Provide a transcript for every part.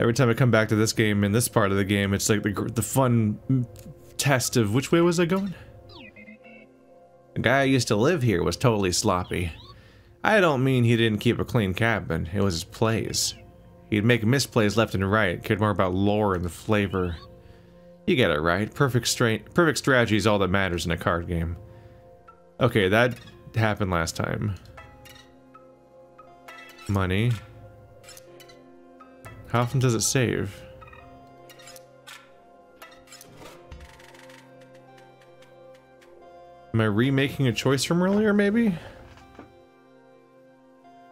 Every time I come back to this game in this part of the game, it's like the, the fun test of which way was I going? The guy who used to live here was totally sloppy. I don't mean he didn't keep a clean cabin, it was his plays. He'd make misplays left and right, cared more about lore and the flavor. You get it right, perfect, stra perfect strategy is all that matters in a card game. Okay, that happened last time. Money. How often does it save? Am I remaking a choice from earlier, maybe?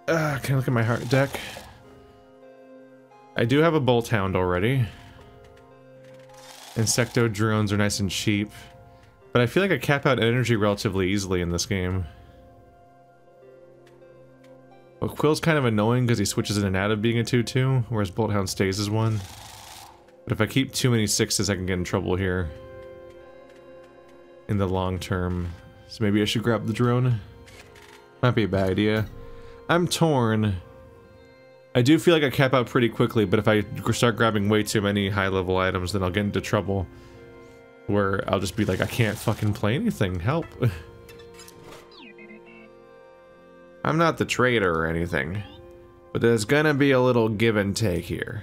Uh, can I look at my heart deck? I do have a Bolt Hound already. Insecto drones are nice and cheap. But I feel like I cap out energy relatively easily in this game. Well, Quill's kind of annoying because he switches in and out of being a 2-2, whereas Bolthound stays as one. But if I keep too many sixes, I can get in trouble here. In the long term. So maybe I should grab the drone. Might be a bad idea. I'm torn. I do feel like I cap out pretty quickly, but if I start grabbing way too many high-level items, then I'll get into trouble. Where I'll just be like, I can't fucking play anything, help. I'm not the trader or anything, but there's gonna be a little give and take here.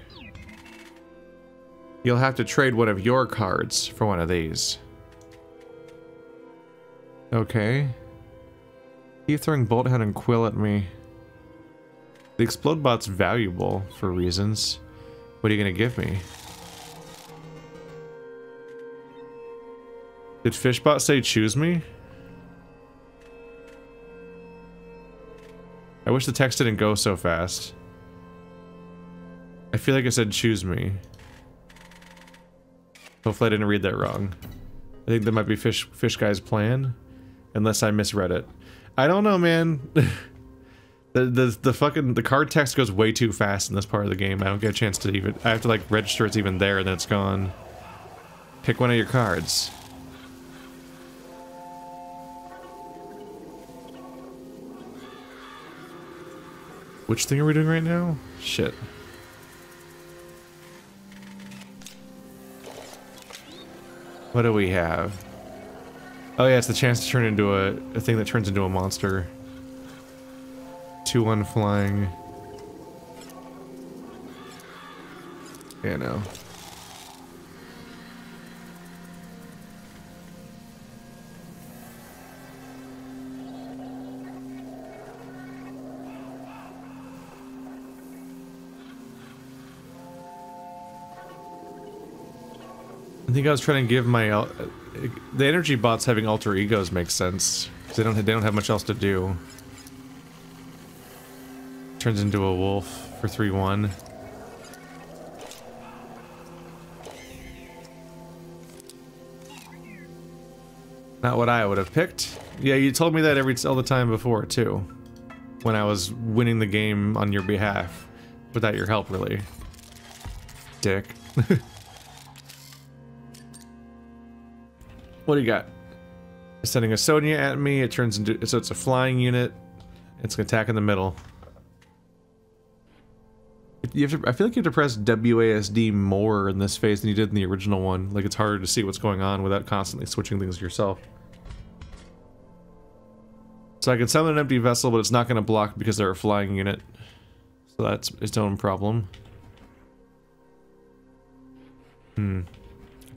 You'll have to trade one of your cards for one of these. Okay. Keep throwing Bolt Hound and Quill at me. The Explode Bot's valuable for reasons. What are you gonna give me? Did Fishbot say choose me? I wish the text didn't go so fast. I feel like I said choose me. Hopefully I didn't read that wrong. I think that might be Fish Fish Guy's plan. Unless I misread it. I don't know, man. the, the the fucking the card text goes way too fast in this part of the game. I don't get a chance to even I have to like register it's even there and then it's gone. Pick one of your cards. Which thing are we doing right now? Shit. What do we have? Oh yeah, it's the chance to turn into a, a thing that turns into a monster. 2-1 flying. Yeah, no. I think I was trying to give my uh, the energy bots having alter egos makes sense they don't they don't have much else to do. Turns into a wolf for three one. Not what I would have picked. Yeah, you told me that every all the time before too, when I was winning the game on your behalf, without your help, really. Dick. What do you got? It's sending a Sonia at me. It turns into so it's a flying unit. It's gonna attack in the middle. You have to, I feel like you have to press WASD more in this phase than you did in the original one. Like it's harder to see what's going on without constantly switching things yourself. So I can summon an empty vessel, but it's not going to block because they're a flying unit. So that's its own problem. Hmm.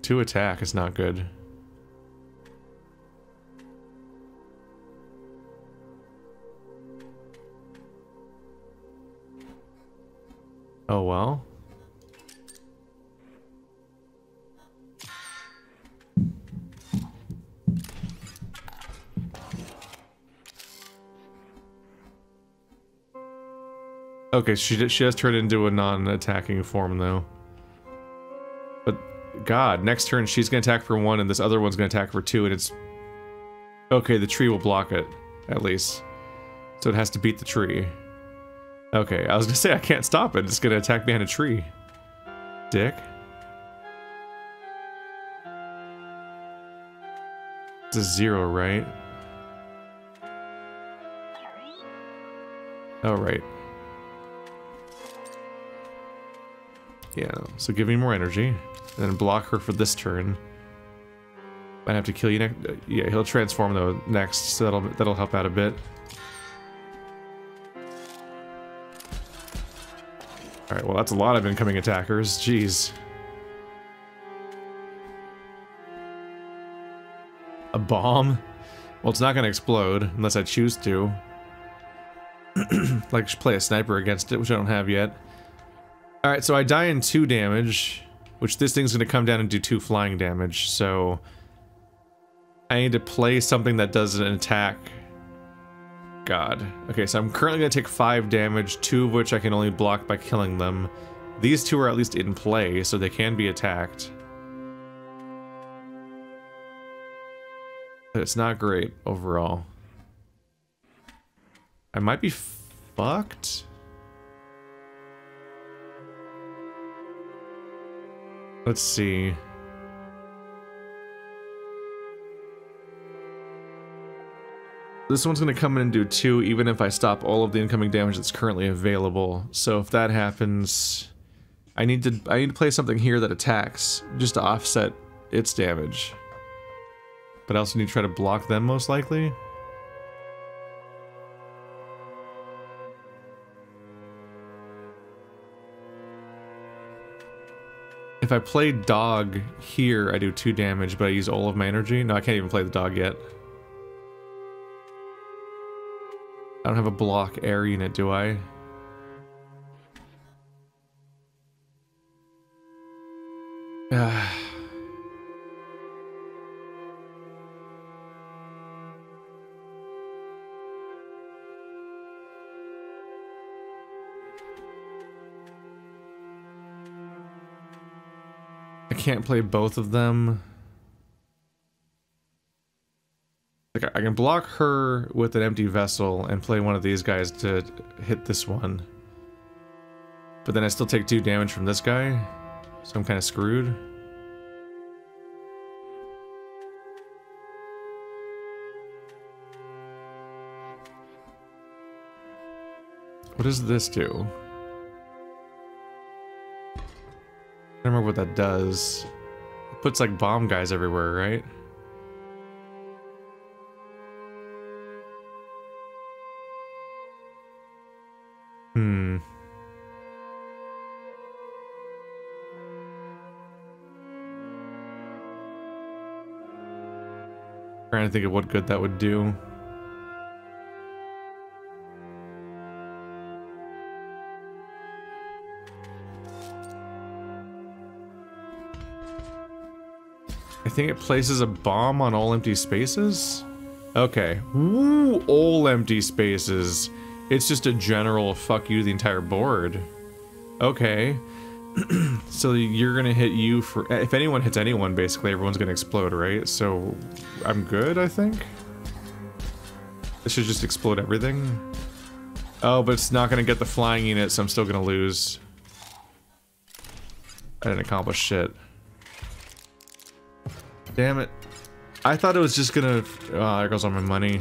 Two attack is not good. Oh well. Okay, she she has turned into a non-attacking form though. But God, next turn she's gonna attack for one, and this other one's gonna attack for two, and it's okay. The tree will block it, at least, so it has to beat the tree. Okay, I was gonna say I can't stop it. It's gonna attack behind a tree. Dick. It's a zero, right? Oh, right. Yeah, so give me more energy. And then block her for this turn. Might have to kill you next. Uh, yeah, he'll transform though next, so that'll that'll help out a bit. All right, well that's a lot of incoming attackers. Jeez. A bomb? Well, it's not going to explode unless I choose to. like play a sniper against it, which I don't have yet. Alright, so I die in 2 damage, which this thing's going to come down and do 2 flying damage, so... I need to play something that does an attack. God. Okay, so I'm currently going to take 5 damage, 2 of which I can only block by killing them. These two are at least in play, so they can be attacked. But it's not great overall. I might be fucked? Let's see. This one's going to come in and do two, even if I stop all of the incoming damage that's currently available. So if that happens, I need to I need to play something here that attacks, just to offset its damage. But I also need to try to block them, most likely. If I play dog here, I do 2 damage, but I use all of my energy. No, I can't even play the dog yet. I don't have a block air unit, do I? i can't play both of them. Like I can block her with an empty vessel and play one of these guys to hit this one. But then I still take two damage from this guy. So I'm kind of screwed. What does this do? don't remember what that does. It puts like bomb guys everywhere, right? Hmm. Trying to think of what good that would do. I think it places a bomb on all empty spaces? Okay. Woo, all empty spaces. It's just a general fuck you to the entire board. Okay. so you're gonna hit you for- if anyone hits anyone, basically everyone's gonna explode, right? So I'm good, I think? This should just explode everything? Oh, but it's not gonna get the flying unit, so I'm still gonna lose. I didn't accomplish shit. Damn it. I thought it was just gonna... Oh, there goes all my money.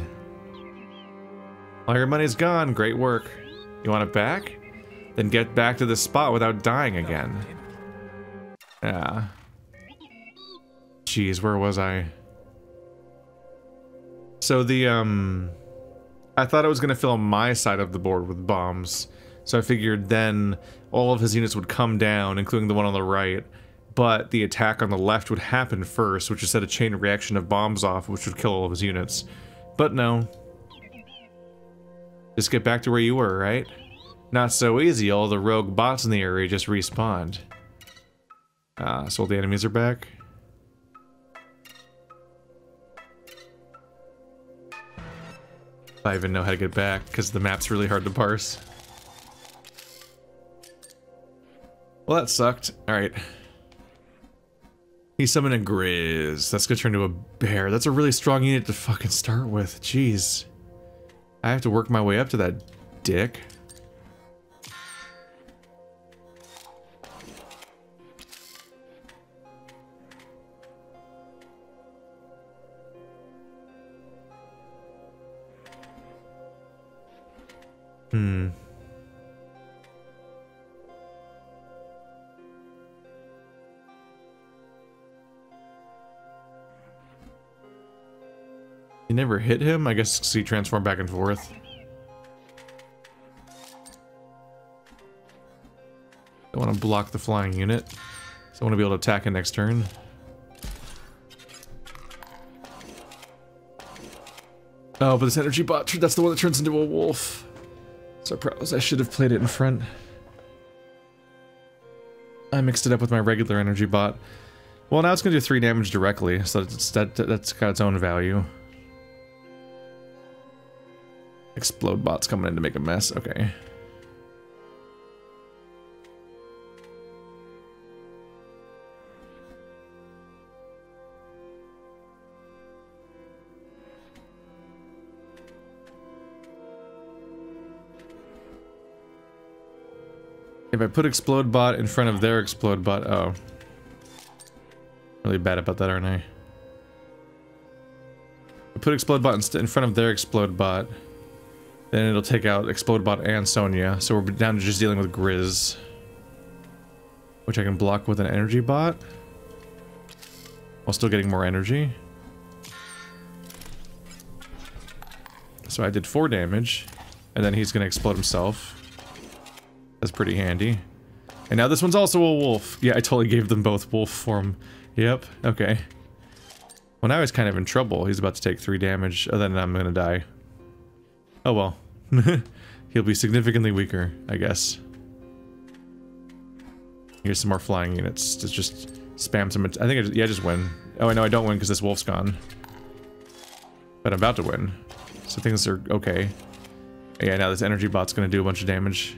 All your money's gone. Great work. You want it back? Then get back to the spot without dying again. Yeah. Jeez, where was I? So the, um... I thought I was gonna fill my side of the board with bombs. So I figured then all of his units would come down, including the one on the right, but the attack on the left would happen first, which would set a chain reaction of bombs off, which would kill all of his units. But no. Just get back to where you were, right? Not so easy, all the rogue bots in the area just respawned. Ah, so all the enemies are back? I even know how to get back, because the map's really hard to parse. Well, that sucked. Alright. He summoned a Grizz. That's gonna turn into a bear. That's a really strong unit to fucking start with. Jeez. I have to work my way up to that dick. Hmm. You never hit him? I guess he transformed back and forth. I want to block the flying unit. So I want to be able to attack it next turn. Oh, but this energy bot, that's the one that turns into a wolf. So I should have played it in front. I mixed it up with my regular energy bot. Well, now it's going to do 3 damage directly, so that, that's got its own value. Explode bot's coming in to make a mess. Okay. If I put explode bot in front of their explode bot, oh. Really bad about that, aren't I? I put explode bot in front of their explode bot. Then it'll take out explode bot and Sonya, so we're down to just dealing with Grizz. Which I can block with an energy bot. While still getting more energy. So I did 4 damage. And then he's gonna explode himself. That's pretty handy. And now this one's also a wolf. Yeah, I totally gave them both wolf form. Yep, okay. Well, now he's kind of in trouble. He's about to take three damage, and then I'm gonna die. Oh well. He'll be significantly weaker, I guess. Here's some more flying units to just spam some... I think I just, yeah, I just win. Oh, I know I don't win because this wolf's gone. But I'm about to win. So things are okay. Yeah, now this energy bot's gonna do a bunch of damage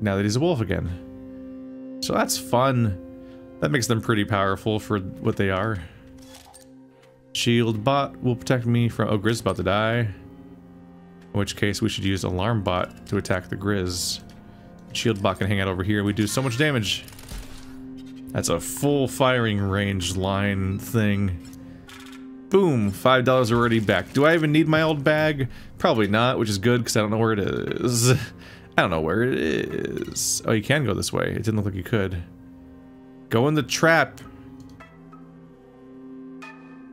now that he's a wolf again. So that's fun. That makes them pretty powerful for what they are. Shield bot will protect me from- oh, Grizz about to die. In which case we should use alarm bot to attack the Grizz. Shield bot can hang out over here. We do so much damage. That's a full firing range line thing. Boom, $5 already back. Do I even need my old bag? Probably not, which is good because I don't know where it is. I don't know where it is. Oh, you can go this way. It didn't look like you could. Go in the trap.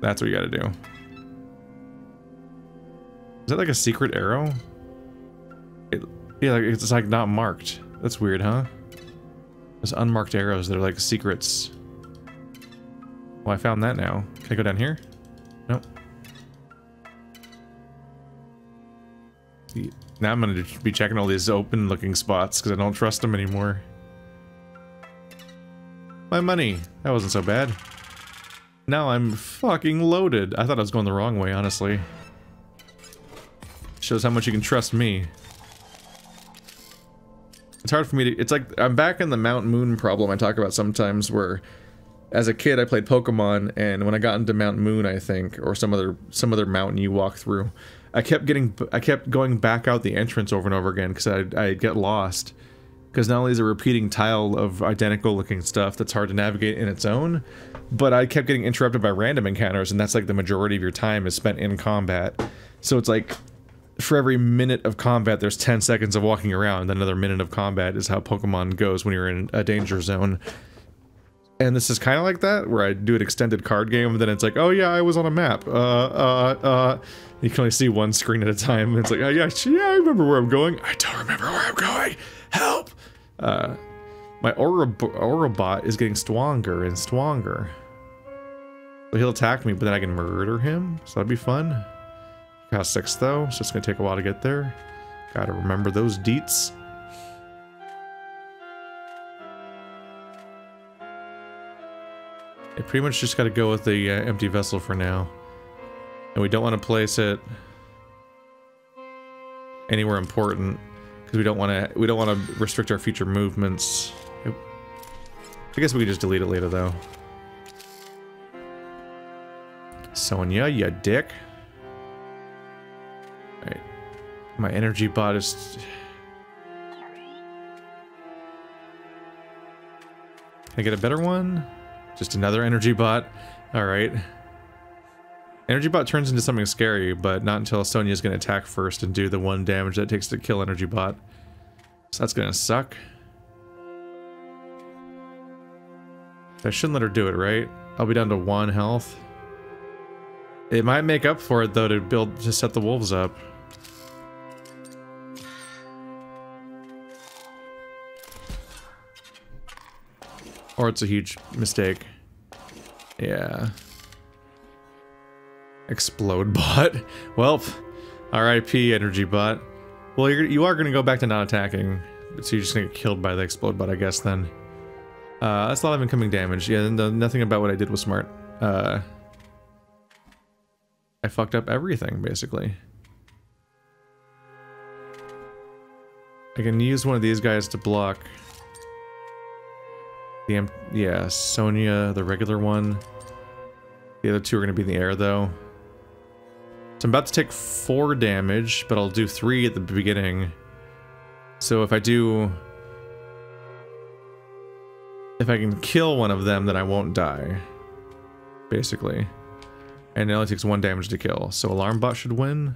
That's what you gotta do. Is that like a secret arrow? It, yeah, like, it's like not marked. That's weird, huh? There's unmarked arrows that are like secrets. Well, I found that now. Can I go down here? Nope. Now I'm gonna be checking all these open looking spots because I don't trust them anymore. My money. That wasn't so bad. Now I'm fucking loaded. I thought I was going the wrong way, honestly. Shows how much you can trust me. It's hard for me to- it's like, I'm back in the Mount Moon problem I talk about sometimes where as a kid I played Pokemon and when I got into Mount Moon I think, or some other, some other mountain you walk through, I kept getting, I kept going back out the entrance over and over again because I, I get lost. Because not only is a repeating tile of identical looking stuff that's hard to navigate in its own, but I kept getting interrupted by random encounters, and that's like the majority of your time is spent in combat. So it's like, for every minute of combat, there's 10 seconds of walking around, then another minute of combat is how Pokemon goes when you're in a danger zone. And this is kind of like that, where I do an extended card game, and then it's like, oh yeah, I was on a map. Uh, uh, uh. You can only see one screen at a time. It's like, oh yeah, yeah, I remember where I'm going. I don't remember where I'm going. Help! Uh, my Aura, is getting stronger and stronger. He'll attack me, but then I can murder him. So that'd be fun. Cost six though, so it's gonna take a while to get there. Gotta remember those deets. I pretty much just got to go with the uh, empty vessel for now. And we don't want to place it anywhere important because we don't want to we don't want to restrict our future movements. I guess we could just delete it later though. Sonya, you dick. My energy bot is... Can I get a better one? Just another energy bot. Alright. Energy bot turns into something scary, but not until Sonya's gonna attack first and do the one damage that takes to kill energy bot. So that's gonna suck. I shouldn't let her do it, right? I'll be down to one health. It might make up for it though to build to set the wolves up. Or it's a huge mistake. Yeah. Explode bot. Well, RIP energy bot. Well, you're, you are going to go back to not attacking. So you're just going to get killed by the explode bot, I guess, then. Uh, that's a lot of incoming damage. Yeah, no, nothing about what I did was smart. Uh, I fucked up everything, basically. I can use one of these guys to block. The yeah, Sonia, the regular one. The other two are going to be in the air, though. So I'm about to take four damage, but I'll do three at the beginning. So if I do... If I can kill one of them, then I won't die. Basically. And it only takes one damage to kill. So Alarm Bot should win.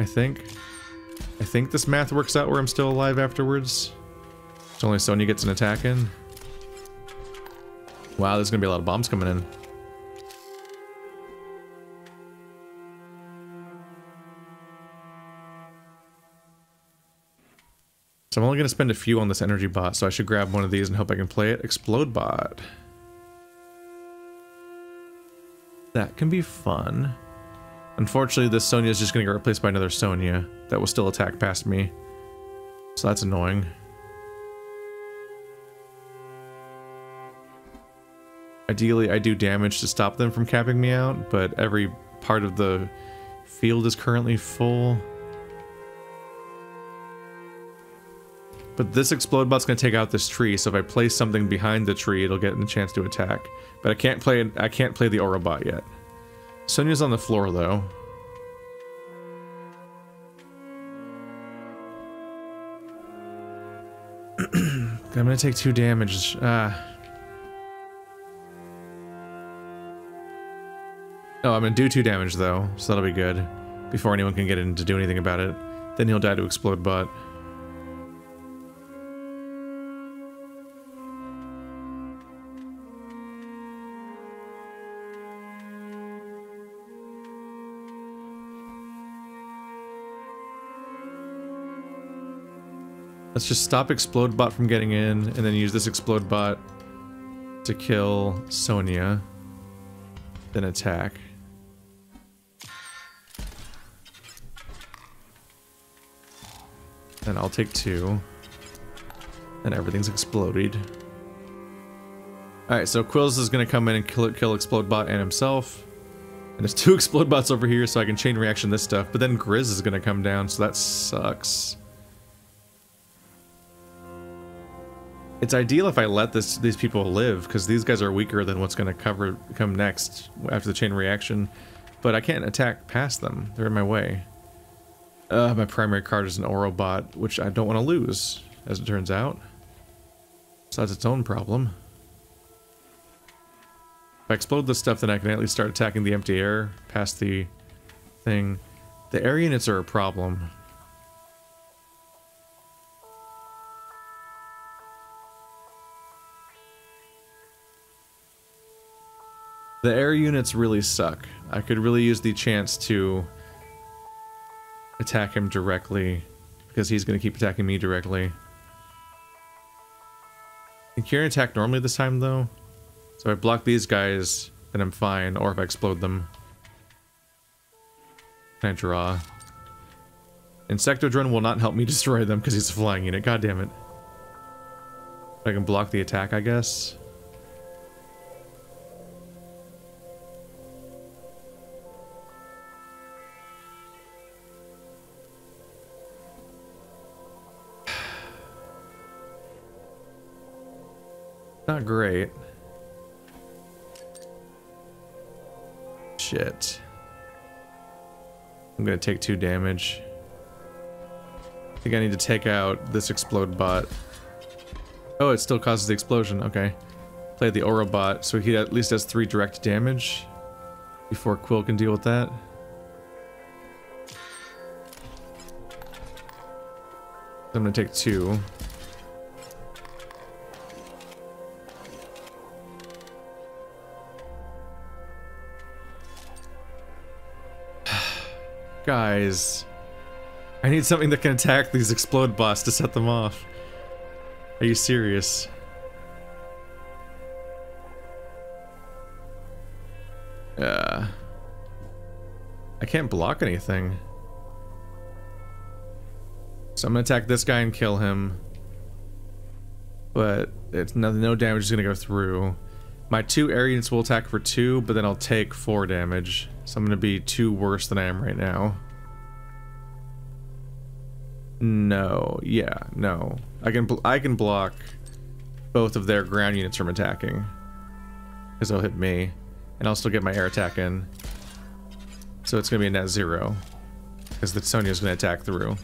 I think. I think this math works out where I'm still alive afterwards. So only Sonya gets an attack in. Wow, there's gonna be a lot of bombs coming in. So I'm only going to spend a few on this energy bot, so I should grab one of these and hope I can play it. Explode bot. That can be fun. Unfortunately, this Sonya is just going to get replaced by another Sonya that will still attack past me. So that's annoying. Ideally, I do damage to stop them from capping me out, but every part of the field is currently full. But this explode bot's gonna take out this tree, so if I place something behind the tree, it'll get a chance to attack. But I can't play I can't play the Ourobot yet. Sonya's on the floor though. I'm gonna take two damage. Ah. Oh, I'm gonna do two damage though, so that'll be good. Before anyone can get in to do anything about it. Then he'll die to explode bot. Let's just stop Explode Bot from getting in, and then use this Explode Bot to kill Sonya. Then attack. Then I'll take two. And everything's exploded. Alright, so Quills is gonna come in and kill, kill Explode Bot and himself. And there's two Explode Bots over here, so I can chain reaction this stuff. But then Grizz is gonna come down, so that sucks. It's ideal if I let this these people live, because these guys are weaker than what's going to cover come next after the chain reaction. But I can't attack past them. They're in my way. Uh, my primary card is an Ourobot, which I don't want to lose, as it turns out. So that's its own problem. If I explode this stuff, then I can at least start attacking the empty air past the thing. The air units are a problem. The air units really suck. I could really use the chance to attack him directly because he's going to keep attacking me directly. Can Kieran attack normally this time though? So I block these guys, then I'm fine, or if I explode them. Can I draw? Insectodrone will not help me destroy them because he's a flying unit, god damn it. I can block the attack, I guess. Not great. Shit. I'm gonna take two damage. I think I need to take out this explode bot. Oh, it still causes the explosion. Okay. Play the Ourobot, so he at least has three direct damage before Quill can deal with that. I'm gonna take two. Guys. I need something that can attack these explode bots to set them off. Are you serious? Uh, I can't block anything. So I'm gonna attack this guy and kill him. But it's no, no damage is gonna go through. My two units will attack for two, but then I'll take four damage. So I'm gonna be two worse than I am right now. No, yeah, no. I can I can block both of their ground units from attacking. Because they'll hit me. And I'll still get my air attack in. So it's gonna be a net zero. Because the Sonya's gonna attack through.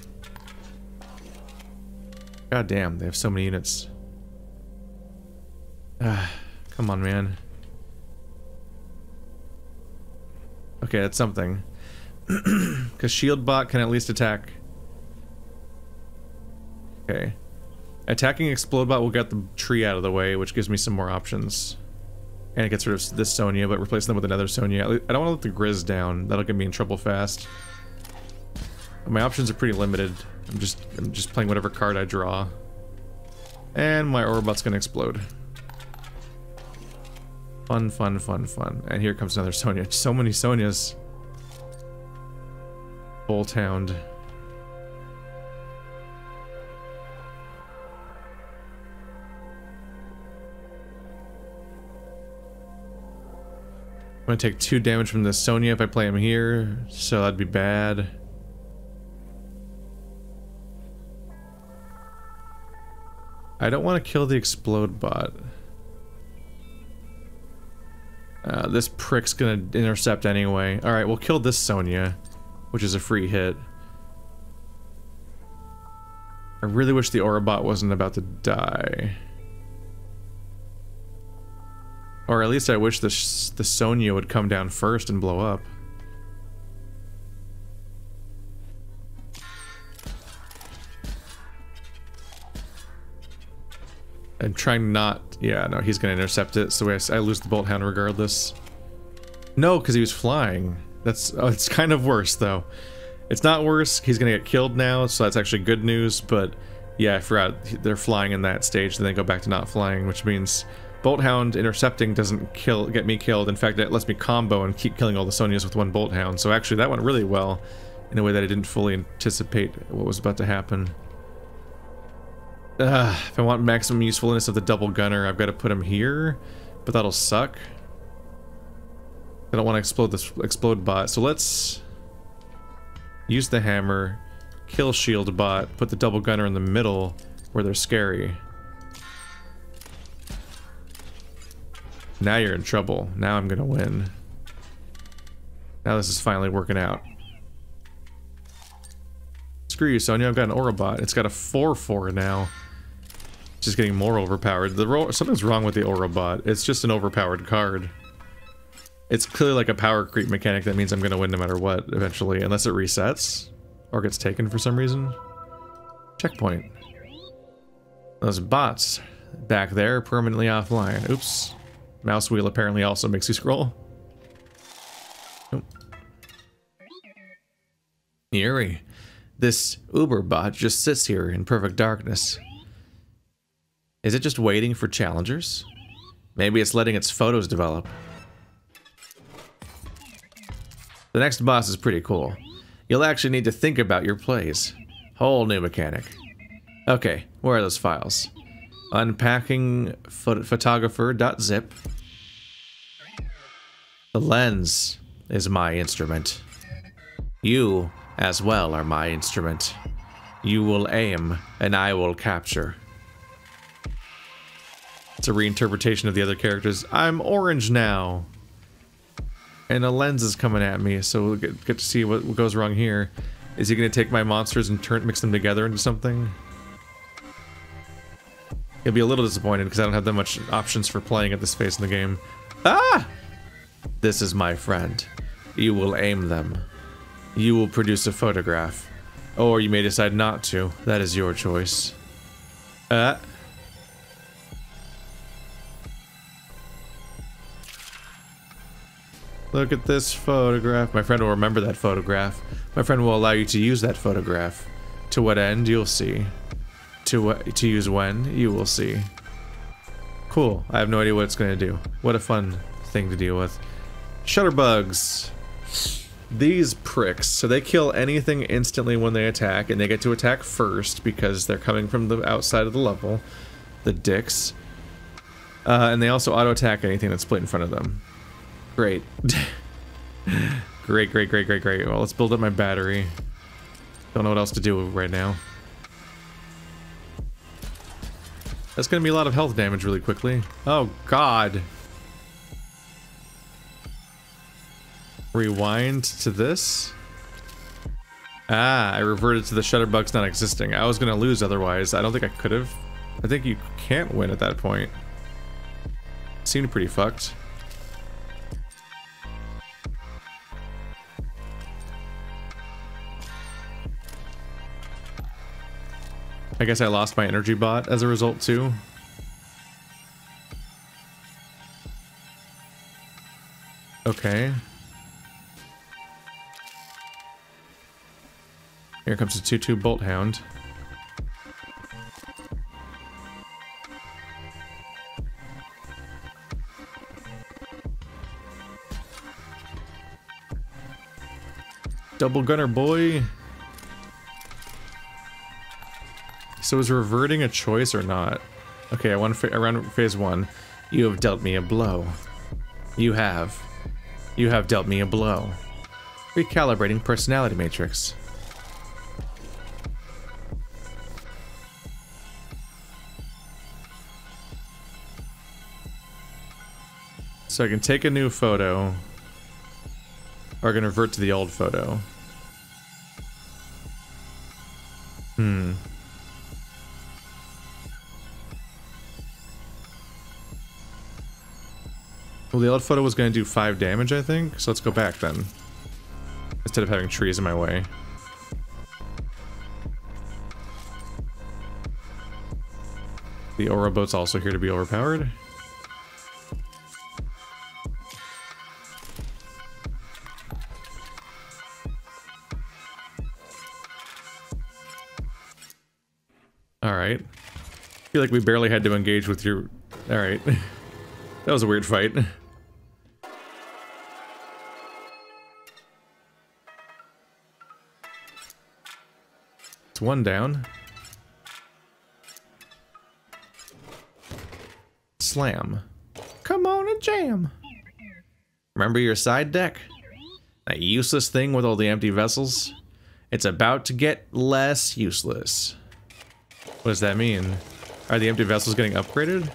God damn, they have so many units. Ah, come on, man. Okay, that's something. Because shield bot can at least attack. Okay. Attacking explode bot will get the tree out of the way, which gives me some more options. And it gets rid of this Sonya, but replace them with another Sonya. I don't want to let the Grizz down. That'll get me in trouble fast. My options are pretty limited. I'm just I'm just playing whatever card I draw. And my Ourobot's gonna explode. Fun, fun, fun, fun. And here comes another Sonya. So many Sonyas. Bolt. I'm gonna take two damage from the Sonya if I play him here, so that'd be bad. I don't want to kill the explode bot. Uh, this prick's gonna intercept anyway. Alright, we'll kill this Sonya, which is a free hit. I really wish the Ourobot wasn't about to die. Or at least I wish the, the Sonya would come down first and blow up. I'm trying not... Yeah, no, he's gonna intercept it, so I lose the Bolt Hound regardless. No, because he was flying. That's... Oh, it's kind of worse, though. It's not worse, he's gonna get killed now, so that's actually good news, but... Yeah, I forgot they're flying in that stage, then they go back to not flying, which means... Bolt Hound intercepting doesn't kill get me killed. In fact, it lets me combo and keep killing all the Sonias with one Bolt Hound. So actually, that went really well in a way that I didn't fully anticipate what was about to happen. Uh, if I want maximum usefulness of the double gunner, I've got to put him here, but that'll suck. I don't want to explode this explode bot, so let's use the hammer, kill shield bot, put the double gunner in the middle where they're scary. Now you're in trouble. Now I'm gonna win. Now this is finally working out. Screw you, Sonya. I've got an Ourobot. It's got a 4-4 now just getting more overpowered. The something's wrong with the Ourobot. It's just an overpowered card. It's clearly like a power creep mechanic that means I'm going to win no matter what, eventually, unless it resets or gets taken for some reason. Checkpoint. Those bots back there permanently offline. Oops. Mouse wheel apparently also makes you scroll. Nope. Eerie. This Uber bot just sits here in perfect darkness. Is it just waiting for challengers? Maybe it's letting its photos develop. The next boss is pretty cool. You'll actually need to think about your plays. Whole new mechanic. Okay, where are those files? Unpacking photographer.zip. The lens is my instrument. You, as well, are my instrument. You will aim, and I will capture. It's a reinterpretation of the other characters. I'm orange now. And a lens is coming at me, so we'll get, get to see what, what goes wrong here. Is he going to take my monsters and turn mix them together into something? He'll be a little disappointed because I don't have that much options for playing at this phase in the game. Ah! This is my friend. You will aim them. You will produce a photograph. Or you may decide not to. That is your choice. Uh, Look at this photograph. My friend will remember that photograph. My friend will allow you to use that photograph. To what end, you'll see. To what to use when, you will see. Cool. I have no idea what it's going to do. What a fun thing to deal with. Shutterbugs. These pricks, so they kill anything instantly when they attack, and they get to attack first because they're coming from the outside of the level. The dicks. Uh, and they also auto-attack anything that's split in front of them. Great. great, great, great, great, great. Well, let's build up my battery. Don't know what else to do right now. That's gonna be a lot of health damage really quickly. Oh, God. Rewind to this. Ah, I reverted to the shutterbugs not existing. I was gonna lose otherwise. I don't think I could have. I think you can't win at that point. Seemed pretty fucked. I guess I lost my energy bot as a result too. Okay. Here comes the 2-2 Bolt Hound. Double gunner boy. So is reverting a choice or not? Okay, I want to around phase one. You have dealt me a blow. You have. You have dealt me a blow. Recalibrating personality matrix. So I can take a new photo, or I can revert to the old photo. Photo was going to do 5 damage, I think, so let's go back then. Instead of having trees in my way. The Ourobot's also here to be overpowered. Alright. feel like we barely had to engage with your... Alright. that was a weird fight. One down. Slam. Come on and jam. Remember your side deck? That useless thing with all the empty vessels? It's about to get less useless. What does that mean? Are the empty vessels getting upgraded?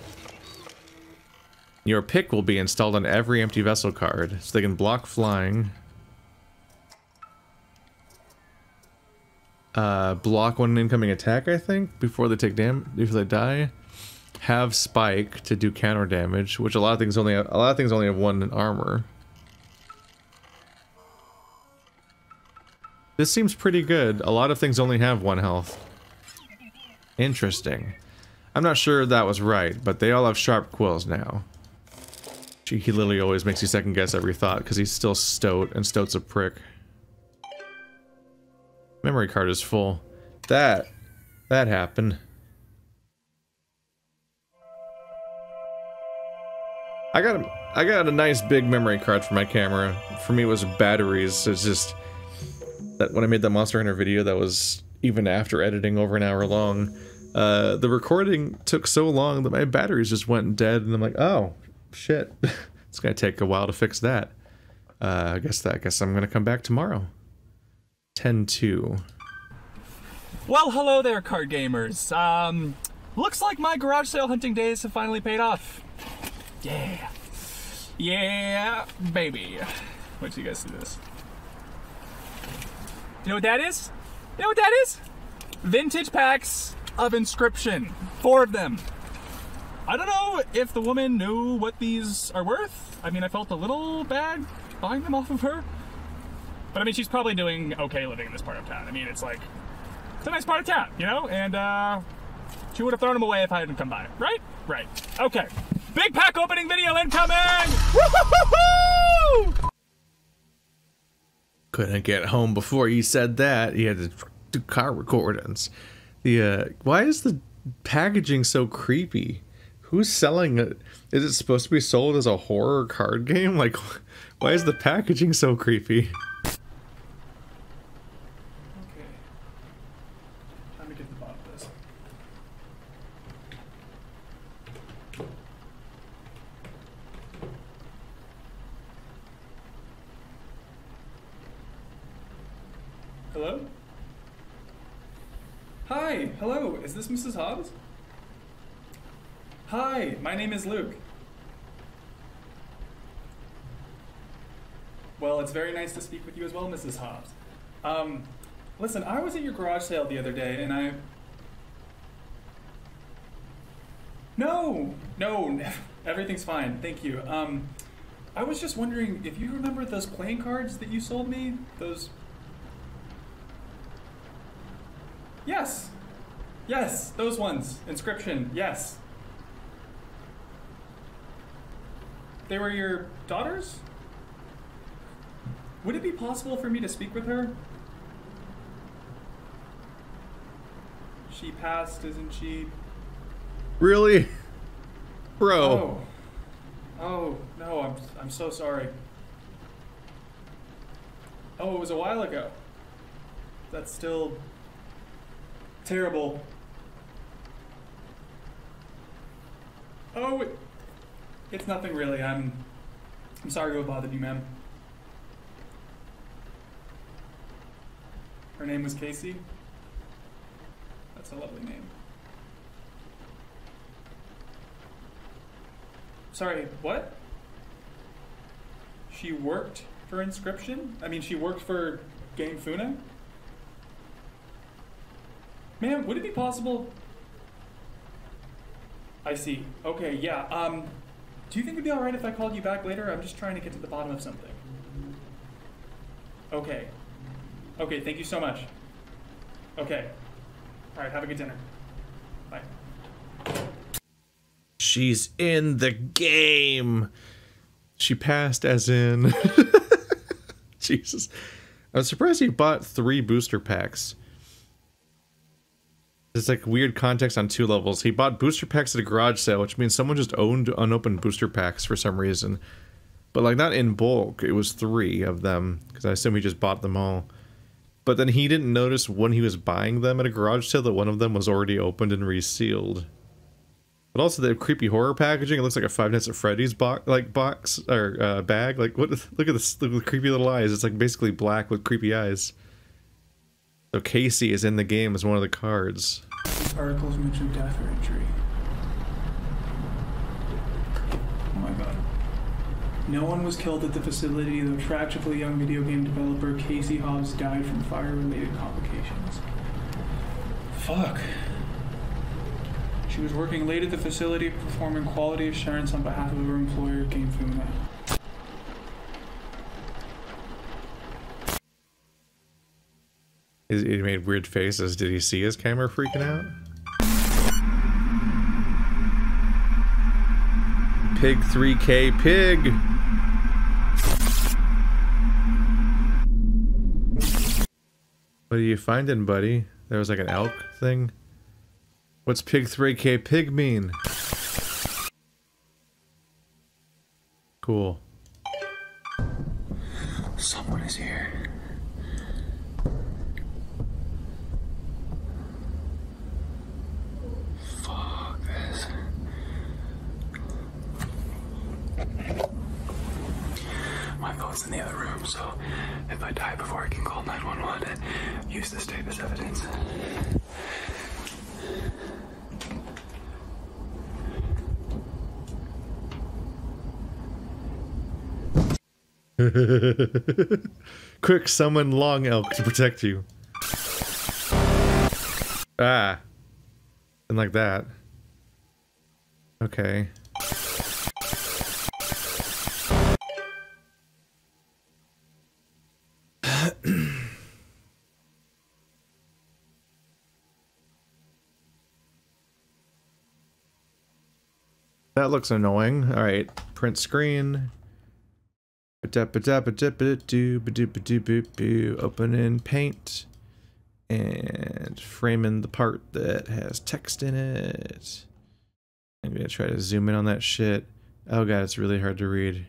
Your pick will be installed on every empty vessel card, so they can block flying, uh, block one incoming attack, I think, before they take damage, before they die. Have spike to do counter damage, which a lot of things only have, a lot of things only have one armor. This seems pretty good. A lot of things only have one health. Interesting. I'm not sure that was right, but they all have sharp quills now. He literally always makes you second guess every thought because he's still Stoat, and Stoat's a prick. Memory card is full. That, that happened. I got a, I got a nice big memory card for my camera. For me, it was batteries. It's just that when I made that Monster Hunter video, that was even after editing over an hour long. Uh, the recording took so long that my batteries just went dead, and I'm like, oh, shit. it's gonna take a while to fix that. Uh, I guess that. I guess I'm gonna come back tomorrow. 10-2. Well, hello there, card gamers. Um, looks like my garage sale hunting days have finally paid off. Yeah. Yeah, baby. Wait till you guys see this. You know what that is? You know what that is? Vintage packs of Inscryption. Four of them. I don't know if the woman knew what these are worth. I mean, I felt a little bad buying them off of her. But I mean, she's probably doing okay living in this part of town. I mean, it's like, it's a nice part of town, you know? And uh, she would have thrown them away if I hadn't come by, right? Right. Okay. Big pack opening video incoming! Woo-hoo-hoo-hoo! Couldn't get home before you said that. You had to do car recordings. The uh, why is the packaging so creepy? Who's selling it? Is it supposed to be sold as a horror card game? Like, why is the packaging so creepy? Okay. Time to get to the bottom of this. Hello? Hi, hello, is. Hobbs? Hi, my name is Luke. Well, it's very nice to speak with you as well, Mrs. Hobbs. Um, listen, I was at your garage sale the other day and I. No, no, everything's fine, thank you. Um, I was just wondering if you remember those playing cards that you sold me? Those. Yes! Yes, those ones. Inscryption, yes. They were your daughters? Would it be possible for me to speak with her? She passed, isn't she? Really, bro? Oh. Oh, no, I'm, I'm so sorry. Oh, it was a while ago. That's still terrible. Oh, it, it's nothing really. I'm I'm sorry to have bothered you, ma'am. Her name was Casey. That's a lovely name. Sorry, what? She worked for Inscryption? I mean, she worked for GameFuna? Ma'am, would it be possible? I see. Okay, yeah. Um, do you think it'd be alright if I called you back later? I'm just trying to get to the bottom of something. Okay. Okay, thank you so much. Okay. Alright, have a good dinner. Bye. She's in the game. She passed as in. Jesus. I was surprised he bought three booster packs. It's like weird context on two levels. He bought booster packs at a garage sale, which means someone just owned unopened booster packs for some reason. But like not in bulk. It was three of them because I assume he just bought them all. But then he didn't notice when he was buying them at a garage sale that one of them was already opened and resealed. But also the creepy horror packaging. It looks like a Five Nights at Freddy's box, like box or uh, bag. Like what? Look at this. Look at the creepy little eyes. It's like basically black with creepy eyes. So Casey is in the game as one of the cards. These articles mention death or injury. Oh my god. No one was killed at the facility, though tragically young video game developer Casey Hobbs died from fire-related complications. Fuck. She was working late at the facility performing quality assurance on behalf of her employer, GameFuna. He made weird faces. Did he see his camera freaking out? Pig 3K Pig! What are you finding, buddy? There was like an elk thing? What's Pig 3K Pig mean? Cool. Someone is here. Fuck this. My phone's in the other room, so if I die before I can call 911, use this tape as evidence. Quick, summon Long Elk to protect you. Ah. And like that. Okay. That looks annoying. Alright, print screen. Open in paint and framing the part that has text in it. I'm gonna try to zoom in on that shit. Oh god, it's really hard to read.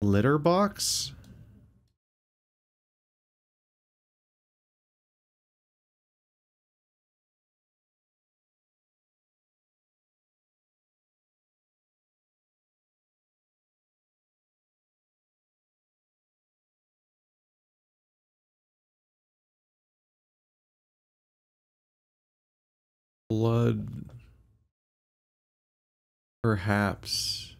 Litter box? Blood perhaps.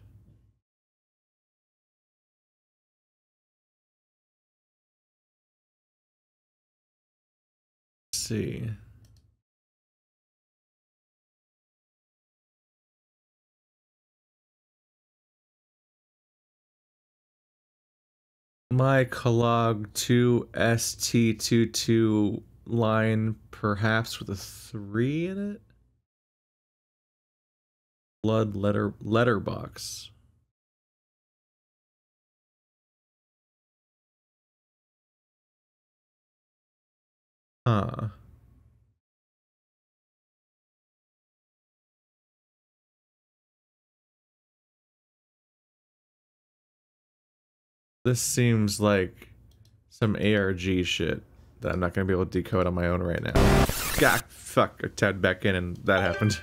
Let's see. My collog 2 st22 line perhaps with a 3 in it blood letter letterbox. Huh. This seems like some ARG shit that I'm not gonna be able to decode on my own right now. God, fuck, I tabbed back in and that happened.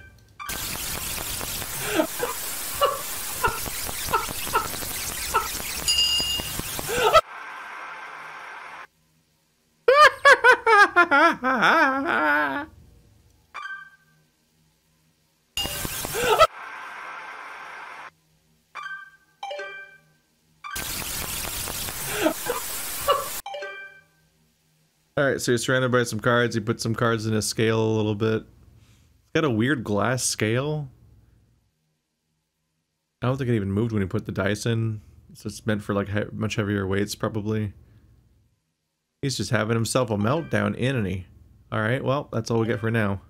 So you're surrounded by some cards. You put some cards in a scale a little bit. It's got a weird glass scale. I don't think it even moved when you put the dice in. So it's meant for like he much heavier weights, probably. He's just having himself a meltdown, isn't he? Alright, well, that's all we get for now.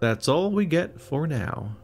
That's all we get for now.